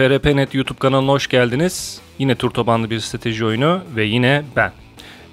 FRP.net YouTube kanalına hoş geldiniz. Yine tur tabanlı bir strateji oyunu ve yine ben.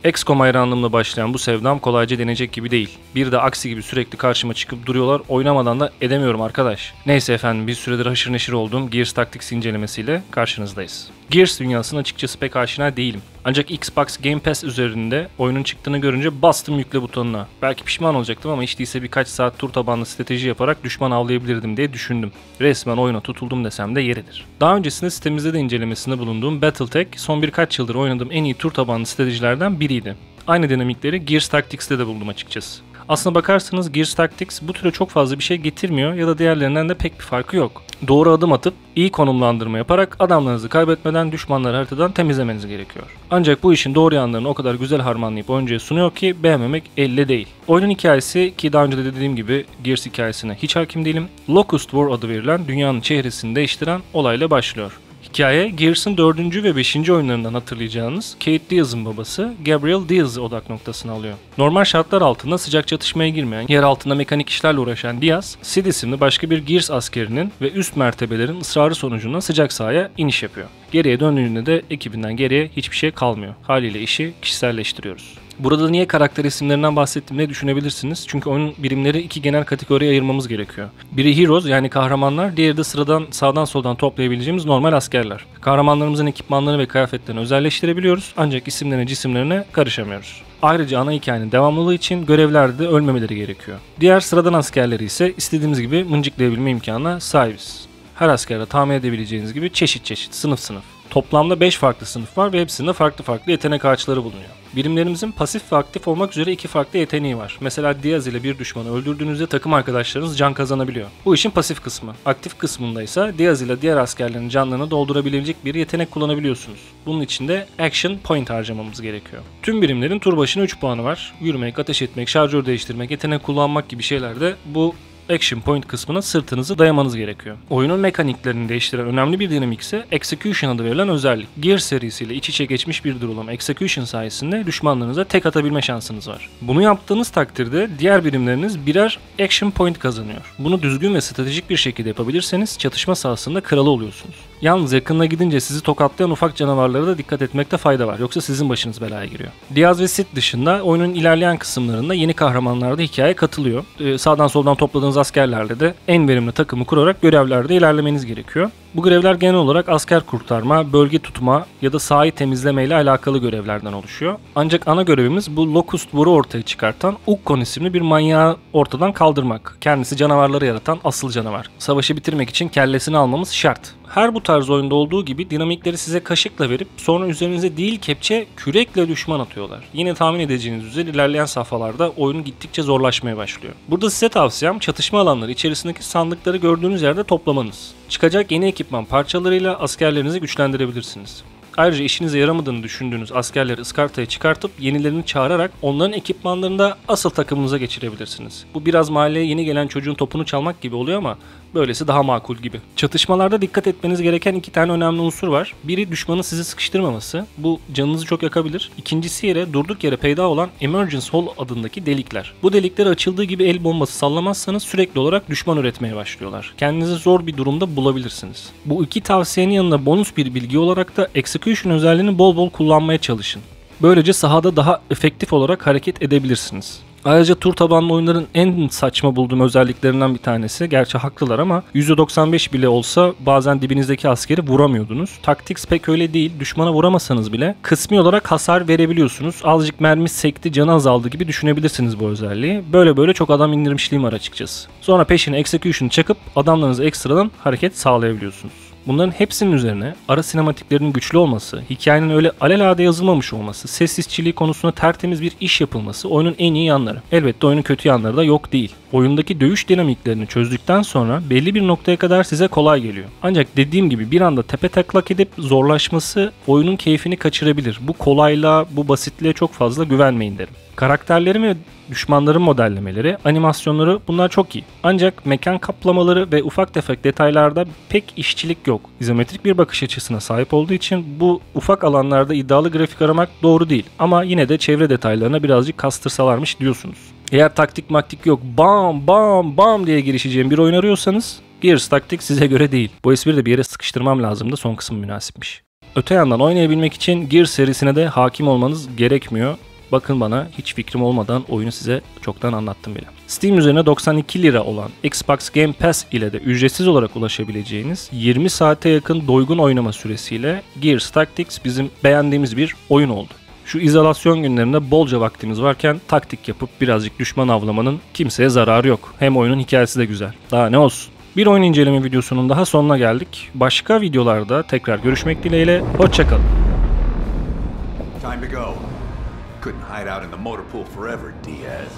XCOM hayranlığımla başlayan bu sevdam kolayca denecek gibi değil. Bir de aksi gibi sürekli karşıma çıkıp duruyorlar oynamadan da edemiyorum arkadaş. Neyse efendim bir süredir haşır neşir olduğum Gears Tactics incelemesiyle karşınızdayız. Gears dünyasına açıkçası pek aşina değilim. Ancak Xbox Game Pass üzerinde oyunun çıktığını görünce bastım yükle butonuna. Belki pişman olacaktım ama hiç değilse birkaç saat tur tabanlı strateji yaparak düşman avlayabilirdim diye düşündüm. Resmen oyuna tutuldum desem de yeridir. Daha öncesinde sitemizde de incelemesinde bulunduğum Battletech son birkaç yıldır oynadığım en iyi tur tabanlı stratejilerden biriydi. Aynı dinamikleri Gears Tactics'te de buldum açıkçası. Aslına bakarsanız Gears Tactics bu türe çok fazla bir şey getirmiyor ya da diğerlerinden de pek bir farkı yok. Doğru adım atıp iyi konumlandırma yaparak adamlarınızı kaybetmeden düşmanları haritadan temizlemeniz gerekiyor. Ancak bu işin doğru yanlarını o kadar güzel harmanlayıp oyuncuya sunuyor ki beğenmemek elle değil. Oyunun hikayesi ki daha önce de dediğim gibi Gears hikayesine hiç hakim değilim. Locust War adı verilen dünyanın çehresini değiştiren olayla başlıyor. Hikaye Gears'ın 4. ve 5. oyunlarından hatırlayacağınız Kate Diaz'ın babası Gabriel Diaz odak noktasını alıyor. Normal şartlar altında sıcak çatışmaya girmeyen, yer altında mekanik işlerle uğraşan Diaz, Sid isimli başka bir Gears askerinin ve üst mertebelerin ısrarı sonucunda sıcak sahaya iniş yapıyor. Geriye döndüğünde de ekibinden geriye hiçbir şey kalmıyor. Haliyle işi kişiselleştiriyoruz. Burada niye karakter isimlerinden bahsettiğimi düşünebilirsiniz. Çünkü oyun birimleri iki genel kategoriye ayırmamız gerekiyor. Biri heroes yani kahramanlar, diğeri de sıradan sağdan soldan toplayabileceğimiz normal askerler. Kahramanlarımızın ekipmanlarını ve kıyafetlerini özelleştirebiliyoruz ancak isimlerine cisimlerine karışamıyoruz. Ayrıca ana hikayenin devamlılığı için görevlerde de ölmemeleri gerekiyor. Diğer sıradan askerleri ise istediğimiz gibi mıncıklayabilme imkanına sahibiz. Her askerde tahmin edebileceğiniz gibi çeşit çeşit, sınıf sınıf. Toplamda 5 farklı sınıf var ve hepsinde farklı farklı yetenek ağaçları bulunuyor. Birimlerimizin pasif ve aktif olmak üzere iki farklı yeteneği var. Mesela Diaz ile bir düşmanı öldürdüğünüzde takım arkadaşlarınız can kazanabiliyor. Bu işin pasif kısmı. Aktif kısmında ise Diaz ile diğer askerlerin canlarını doldurabilecek bir yetenek kullanabiliyorsunuz. Bunun için de action point harcamamız gerekiyor. Tüm birimlerin tur başına 3 puanı var. Yürümek, ateş etmek, şarjör değiştirmek, yetenek kullanmak gibi şeylerde bu action point kısmına sırtınızı dayamanız gerekiyor. Oyunun mekaniklerini değiştiren önemli bir dinamik ise Execution adı verilen özellik. Gear serisiyle iç içe geçmiş bir durum Execution sayesinde düşmanlarınıza tek atabilme şansınız var. Bunu yaptığınız takdirde diğer birimleriniz birer action point kazanıyor. Bunu düzgün ve stratejik bir şekilde yapabilirseniz çatışma sahasında kralı oluyorsunuz. Yalnız yakınına gidince sizi tokatlayan ufak canavarlara da dikkat etmekte fayda var. Yoksa sizin başınız belaya giriyor. Diaz ve Sid dışında oyunun ilerleyen kısımlarında yeni kahramanlar da hikaye katılıyor. Ee, sağdan soldan topladığınız askerlerle de en verimli takımı kurarak görevlerde ilerlemeniz gerekiyor. Bu görevler genel olarak asker kurtarma, bölge tutma ya da sahayı temizleme ile alakalı görevlerden oluşuyor. Ancak ana görevimiz bu Locust War'u ortaya çıkartan Ukkon isimli bir manyağı ortadan kaldırmak. Kendisi canavarları yaratan asıl canavar. Savaşı bitirmek için kellesini almamız şart. Her bu tarz oyunda olduğu gibi dinamikleri size kaşıkla verip sonra üzerinize değil kepçe kürekle düşman atıyorlar. Yine tahmin edeceğiniz üzere ilerleyen safhalarda oyun gittikçe zorlaşmaya başlıyor. Burada size tavsiyem çatışma alanları içerisindeki sandıkları gördüğünüz yerde toplamanız. Çıkacak yeni ekipman parçalarıyla askerlerinizi güçlendirebilirsiniz. Ayrıca işinize yaramadığını düşündüğünüz askerleri ıskartaya çıkartıp yenilerini çağırarak onların ekipmanlarını da asıl takımınıza geçirebilirsiniz. Bu biraz mahalleye yeni gelen çocuğun topunu çalmak gibi oluyor ama Böylesi daha makul gibi. Çatışmalarda dikkat etmeniz gereken iki tane önemli unsur var. Biri düşmanın sizi sıkıştırmaması. Bu canınızı çok yakabilir. İkincisi yere durduk yere peyda olan Emergence Hole adındaki delikler. Bu delikler açıldığı gibi el bombası sallamazsanız sürekli olarak düşman üretmeye başlıyorlar. Kendinizi zor bir durumda bulabilirsiniz. Bu iki tavsiyenin yanında bonus bir bilgi olarak da Execution özelliğini bol bol kullanmaya çalışın. Böylece sahada daha efektif olarak hareket edebilirsiniz. Ayrıca tur tabanlı oyunların en saçma bulduğum özelliklerinden bir tanesi. Gerçi haklılar ama %95 bile olsa bazen dibinizdeki askeri vuramıyordunuz. Tactics pek öyle değil. Düşmana vuramasanız bile kısmi olarak hasar verebiliyorsunuz. Azıcık mermi sekti, canı azaldı gibi düşünebilirsiniz bu özelliği. Böyle böyle çok adam indirmişliğim var açıkçası. Sonra peşine execution çakıp adamlarınızı ekstradan hareket sağlayabiliyorsunuz. Bunların hepsinin üzerine ara sinematiklerinin güçlü olması, hikayenin öyle alelade yazılmamış olması, ses işçiliği konusunda tertemiz bir iş yapılması oyunun en iyi yanları. Elbette oyunun kötü yanları da yok değil. Oyundaki dövüş dinamiklerini çözdükten sonra belli bir noktaya kadar size kolay geliyor. Ancak dediğim gibi bir anda tepe taklak edip zorlaşması oyunun keyfini kaçırabilir. Bu kolaylığa, bu basitliğe çok fazla güvenmeyin derim. Karakterlerin ve düşmanların modellemeleri, animasyonları bunlar çok iyi. Ancak mekan kaplamaları ve ufak tefek detaylarda pek işçilik yok. İzometrik bir bakış açısına sahip olduğu için bu ufak alanlarda iddialı grafik aramak doğru değil. Ama yine de çevre detaylarına birazcık kastırsalarmış diyorsunuz. Eğer taktik maktik yok bam bam bam diye girişeceğim bir oyun arıyorsanız Gears Tactics size göre değil. Bu espriyi de bir yere sıkıştırmam lazımdı. Son kısım münasipmiş. Öte yandan oynayabilmek için Gears serisine de hakim olmanız gerekmiyor. Bakın bana hiç fikrim olmadan oyunu size çoktan anlattım bile. Steam üzerine 92 lira olan Xbox Game Pass ile de ücretsiz olarak ulaşabileceğiniz 20 saate yakın doygun oynama süresiyle Gears Tactics bizim beğendiğimiz bir oyun oldu. Şu izolasyon günlerinde bolca vaktimiz varken taktik yapıp birazcık düşman avlamanın kimseye zararı yok. Hem oyunun hikayesi de güzel. Daha ne olsun. Bir oyun inceleme videosunun daha sonuna geldik. Başka videolarda tekrar görüşmek dileğiyle. Hoşçakalın. Time to go. Couldn't hide out in the motor pool forever, Diaz.